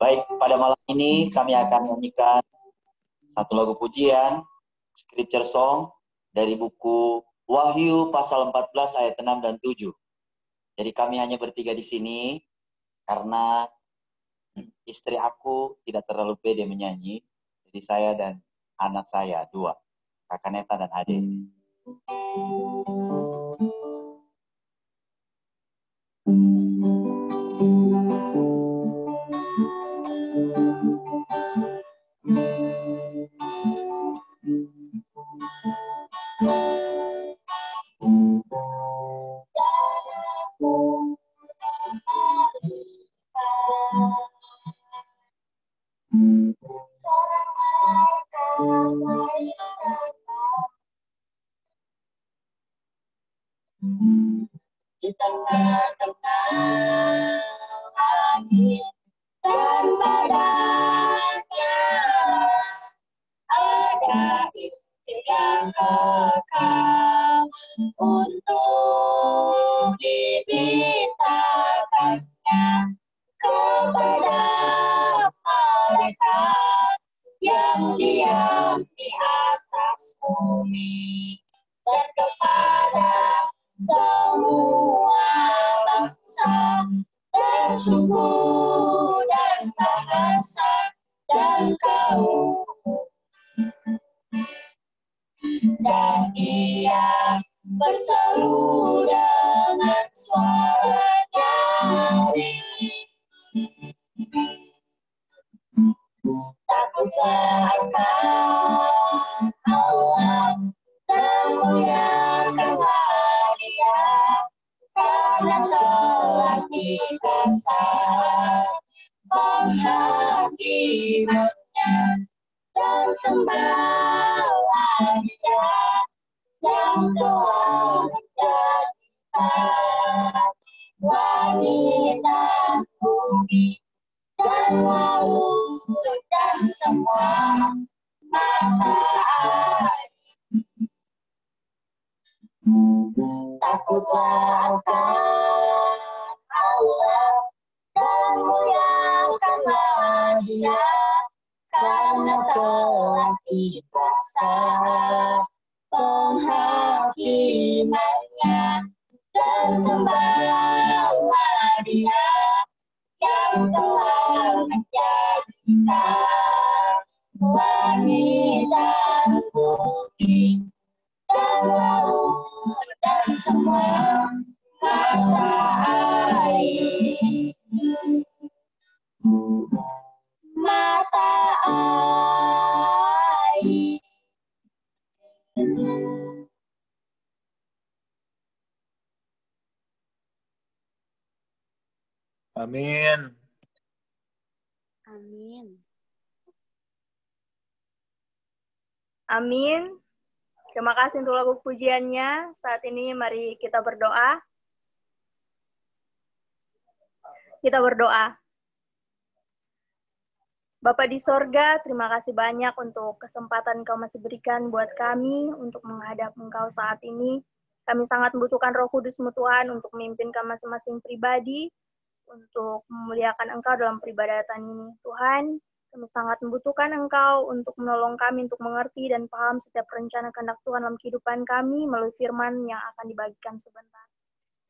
Baik, pada malam ini kami akan menyanyikan satu lagu pujian, scripture song dari buku Wahyu pasal 14 ayat 6 dan 7. Jadi kami hanya bertiga di sini karena istri aku tidak terlalu pede menyanyi. Jadi saya dan anak saya dua, kakak Neta dan Ade. Di tengah-tengah langit dan kekal untuk diberitakannya kepada mereka yang diam di atas bumi dan kepada semua bangsa dan suku dan bahasa dan kaum dan ia berseru dengan suara nyaring takutlah akan Allah dan muliakanlah dia. Karena telah dibesar penghakimannya dan sembahlah yang telah menjadikan langit dan bumi dan laut dan semua mata takutlah akan Allah dan muliakanlah dia karena telah dibesar penghakimannya dan sembahlah dia yang telah menjadikan langit Amin. Amin. Amin. Terima kasih untuk lagu pujiannya. Saat ini mari kita berdoa. Kita berdoa. Bapak di sorga, terima kasih banyak untuk kesempatan kau masih berikan buat kami untuk menghadap engkau saat ini. Kami sangat membutuhkan roh kudusmu Tuhan untuk memimpin kami masing-masing pribadi, untuk memuliakan engkau dalam peribadatan ini. Tuhan, kami sangat membutuhkan Engkau untuk menolong kami untuk mengerti dan paham setiap rencana kehendak Tuhan dalam kehidupan kami melalui firman yang akan dibagikan sebentar.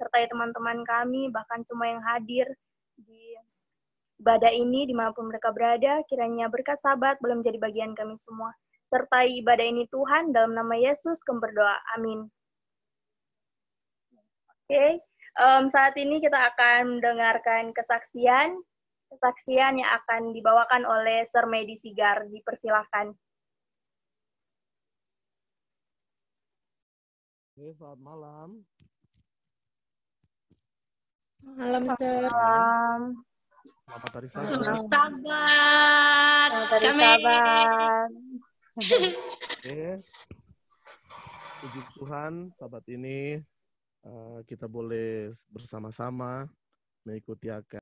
Sertai teman-teman kami, bahkan semua yang hadir di ibadah ini, di mana pun mereka berada, kiranya berkat sahabat boleh menjadi bagian kami semua. Sertai ibadah ini Tuhan, dalam nama Yesus kami berdoa. Amin. Oke, okay. um, saat ini kita akan mendengarkan kesaksian kesaksian yang akan dibawakan oleh Sir Medi Sigar. Dipersilahkan. Oke, selamat malam. Malam, Sir. Malam. Selamat hari Sabat. Sabat. Selamat hari. Sabat. Oke. Puji Tuhan, sahabat ini eh, kita boleh bersama-sama mengikuti akan